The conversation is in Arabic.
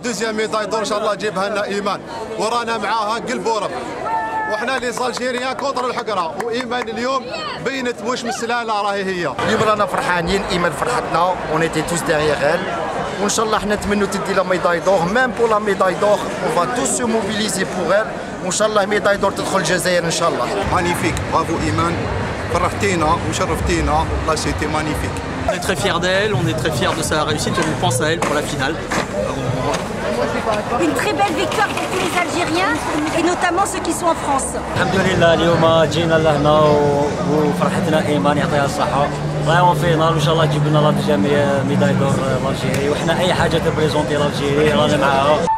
دوزيام ميداي دور إن شاء الله جيبها لنا إيمان. ورانا معاها قلب ورب وحنا لي زالجيريان كونتر الحقرة. وإيمان اليوم بينت واش مسلالة السلاله راهي هي. اليوم رانا فرحانين إيمان فرحتنا. ونيتي توس ديغيغ وان شاء الله حنا نتمنوا تدي لا ميداي دور ميم بور لا ميداي دور اون فا توس سو موبيليزي بور ال وان شاء الله ميداي دور تدخل الجزائر ان شاء الله مانيفيك برافو ايمان فرحتينا وشرفتينا والله سيتي مانيفيك On est très fiers d'elle, on est très fiers de sa réussite et on pense à elle pour la finale. Une très belle victoire pour tous les Algériens et notamment ceux qui sont en France. الحمد لله اليوم جينا لهنا وفرحتنا ايمان يعطيها الصحه راهي finale وان شاء الله تجيب لنا la deuxième médaille d'or l'Algérie وحنا اي حاجة ت représenter l'Algérie رانا معاها